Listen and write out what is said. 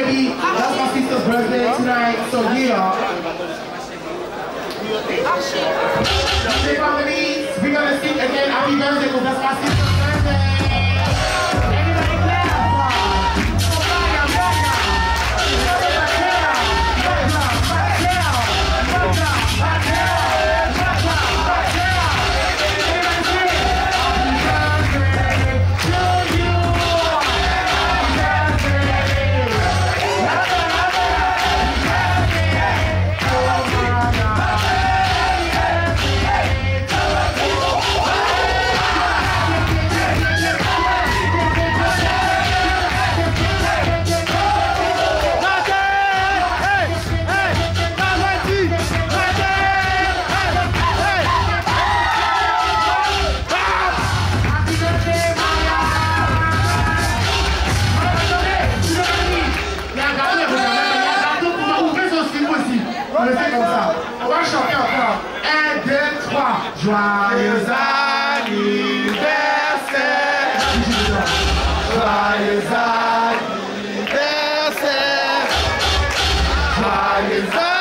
gonna be, that's my sister's birthday tonight, so yeah. Stay on the knees. we're gonna sing again, happy birthday, because that's my sister. On le fait comme ça. Va chanter encore. 1, 2, 3. Joyeux anniversaire. Joyeux anniversaire. Joyeux anniversaire.